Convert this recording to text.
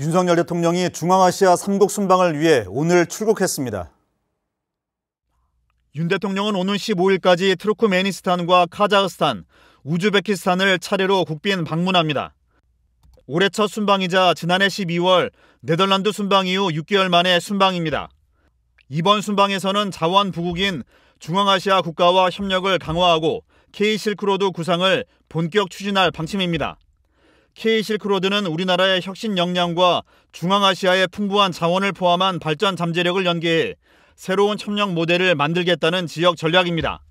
윤석열 대통령이 중앙아시아 삼국 순방을 위해 오늘 출국했습니다. 윤 대통령은 오는 15일까지 트루크메니스탄과 카자흐스탄, 우즈베키스탄을 차례로 국빈 방문합니다. 올해 첫 순방이자 지난해 12월 네덜란드 순방 이후 6개월 만에 순방입니다. 이번 순방에서는 자원 부국인 중앙아시아 국가와 협력을 강화하고 K 실크로드 구상을 본격 추진할 방침입니다. K 실크로드는 우리나라의 혁신 역량과 중앙아시아의 풍부한 자원을 포함한 발전 잠재력을 연계해 새로운 협력 모델을 만들겠다는 지역 전략입니다.